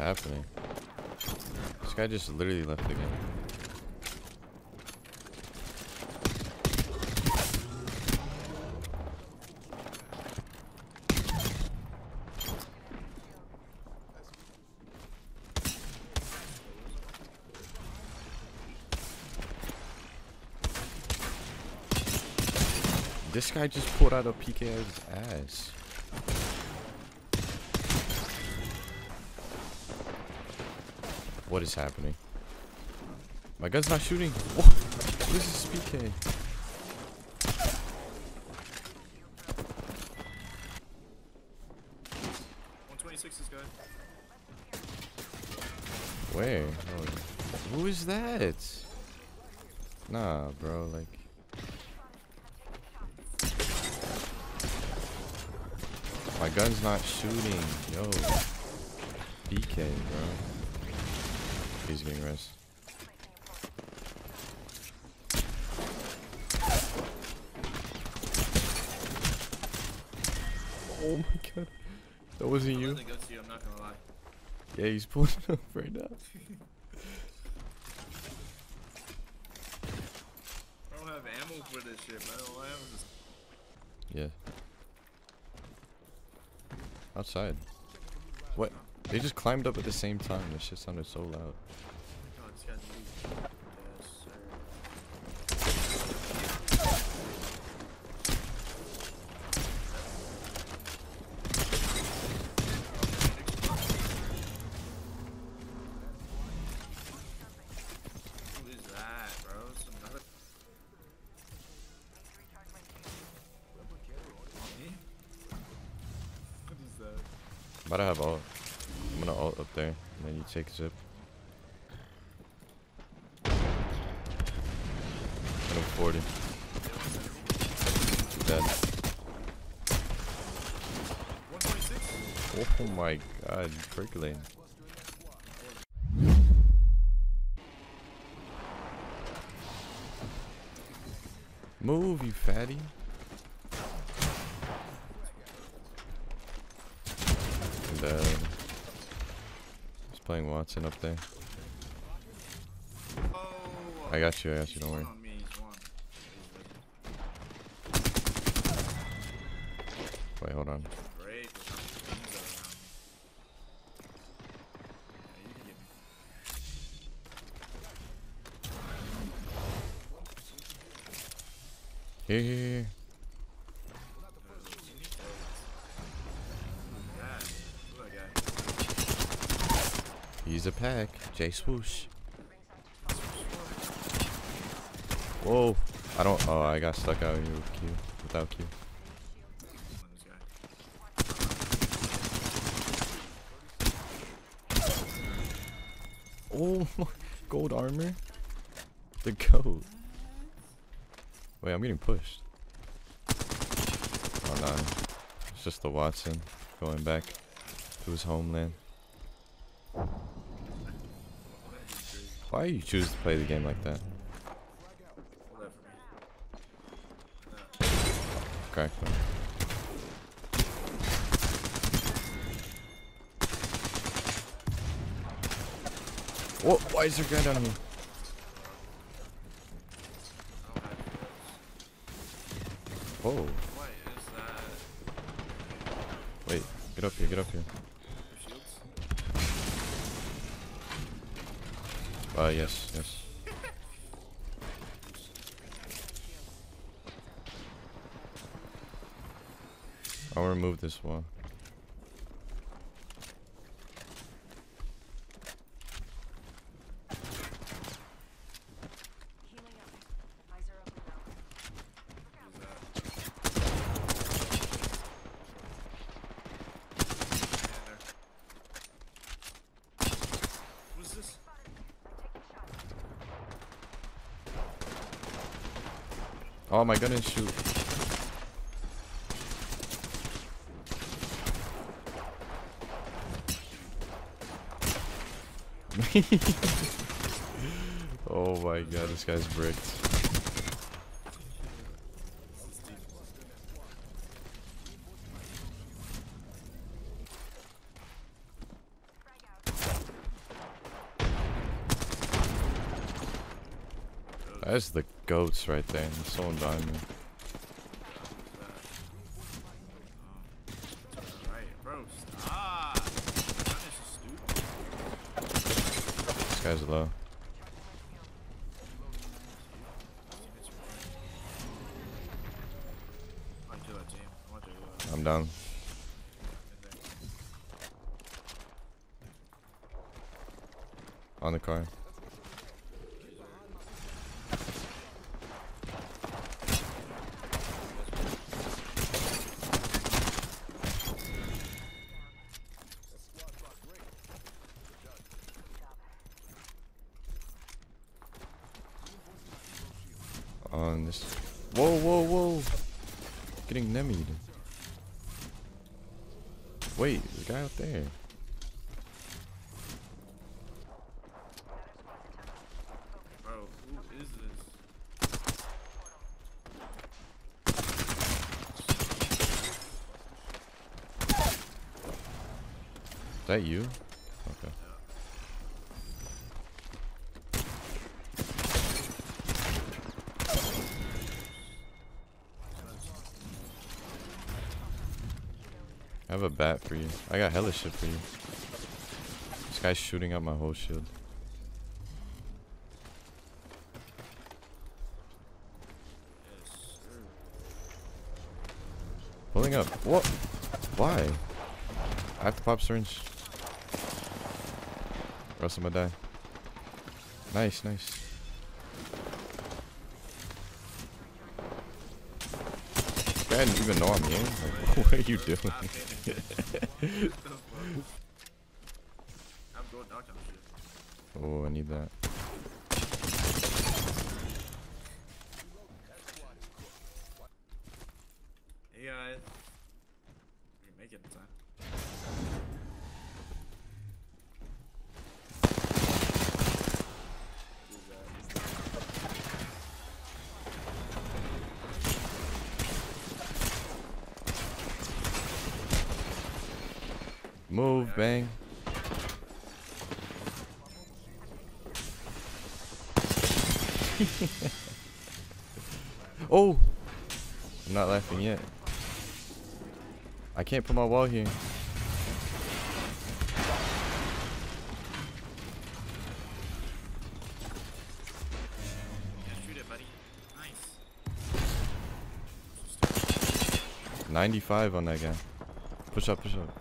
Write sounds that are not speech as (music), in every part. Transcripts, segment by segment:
happening? This guy just literally left the game. This guy just pulled out a PK out of ass. What is happening? My gun's not shooting. Is this PK? One twenty six is good. Where? Oh, who is that? Nah, bro. Like. My gun's not shooting. Yo. PK, bro. He's getting rest. Oh my god. That wasn't you? Really good to you, I'm not gonna lie. Yeah, he's pulling (laughs) up right now. I don't have ammo for this shit, man. All I have is Yeah. Outside. What? They just climbed up at the same time. This shit sounded so loud. To have ult. I'm gonna ult up there, and then you take a zip. And I'm 40. Dead. Oh my god, percolating. Move, you fatty. And he's playing Wattson up there. I got you, I got you, don't worry. Wait, hold on. Here, here, here. Yeah, look at that guy. He's a pack. J swoosh. Whoa. I don't. Oh, I got stuck out here with Q. Without Q. Oh, (laughs) gold armor. The goat. Wait, I'm getting pushed. Oh no. It's just the Wattson going back to his homeland. Why you choose to play the game like that? Me. Them. Whoa, why is there a Whoa, What is that? wait, get up here, get up here. Uh, yes, yes. I'll remove this wall. What is that? Yeah, there. What's this? Oh, my didn't shoot. (laughs) oh my god, this guy's bricked. That's the goats right there. There's someone behind me. This guy's low. I'm down. On the car. On this. Whoa, whoa, whoa! Wait, there's a guy out there. Bro, who is this? Is that you? Okay. I have a bat for you. I got hella shit for you. This guy's shooting up my whole shield. Pulling up. What? Why? I have to pop syringe. Or else I'm gonna die. Nice, nice. Guy didn't even know I'm here. Like, (laughs) what are you doing? Oh, I need that. Hey guys. Can make it in time. Who's that? Move, bang. (laughs) oh! I'm not laughing yet. I can't put my wall here. Yeah, shoot it, buddy. Nice. 95 on that guy. Push up, push up.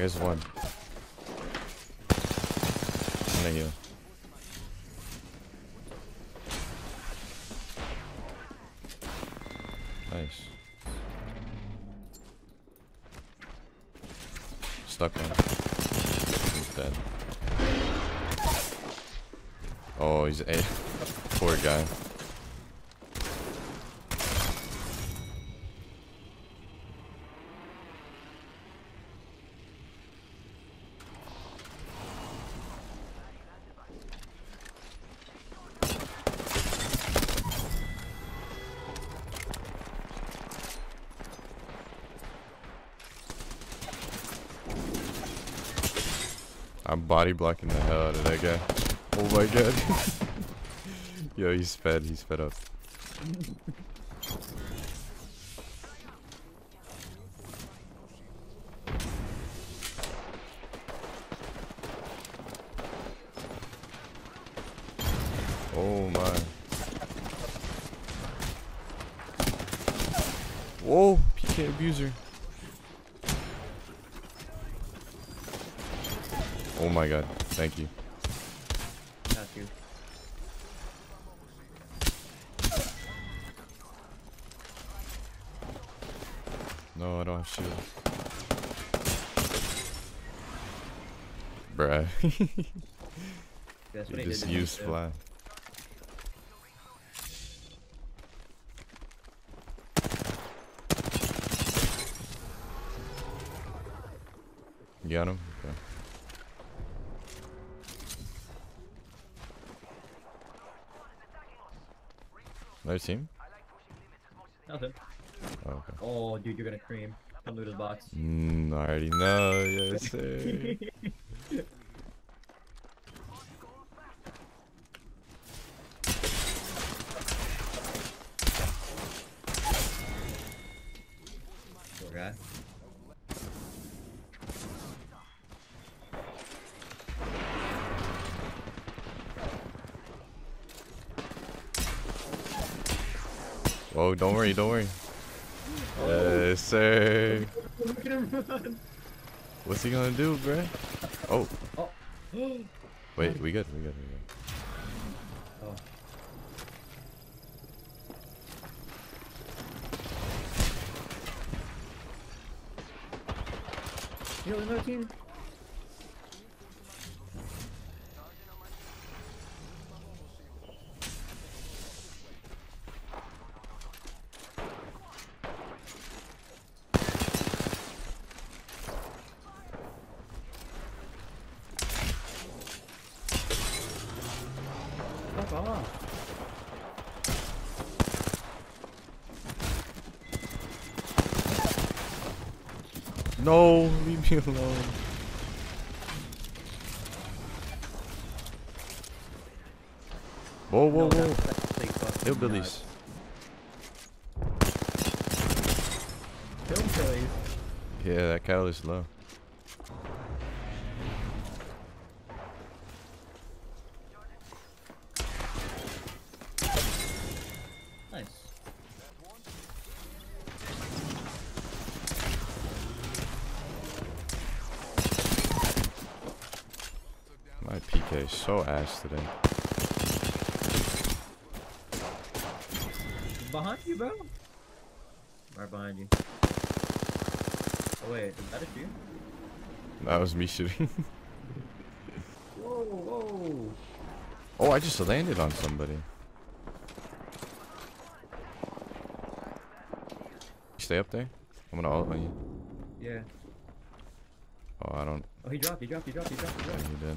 Here's one. I'm gonna heal. Nice. Stuck one. He's dead. Oh, he's a (laughs) poor guy. I'm body blocking the hell out of that guy. Oh my god. (laughs) Yo, he's fed. He's fed up. Oh my. Whoa, PK abuser. Oh my god, thank you. Got you. No, I don't have shield. Bruh. (laughs) You just did to me, used fly. Got him? Another team? Nothing. Oh, okay. Oh, dude, you're gonna cream. Come loot his box. Mm, I already know, yes (laughs) sir. guy. Don't worry, don't worry. Yes, sir. What's he gonna do, bruh? Oh, Oh. wait, we good, we good, we good. oh. Team? No, leave me alone. Whoa, whoa, No, whoa. that's- that's like fucking Hillbillies. Hillbillies? Yeah, that catalyst is low. Nice. Is so ass today. Behind you, bro. Right behind you. Oh wait, is that a shoe? That was me shooting. (laughs) Whoa, whoa. oh, I just landed on somebody. Stay up there. I'm gonna ult on you. Yeah. Oh, I don't. Oh, he dropped, he dropped, he dropped, he dropped, he Yeah, dropped. he did.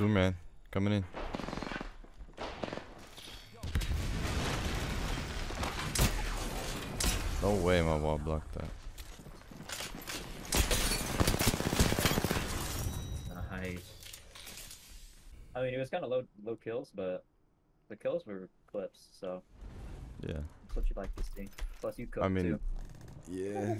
Superman, coming in. No way my wall blocked that. Nice. I mean, it was kind of low, low kills, but the kills were clips, so Yeah. that's what you like to see. Plus, you cooked I mean, too. yeah.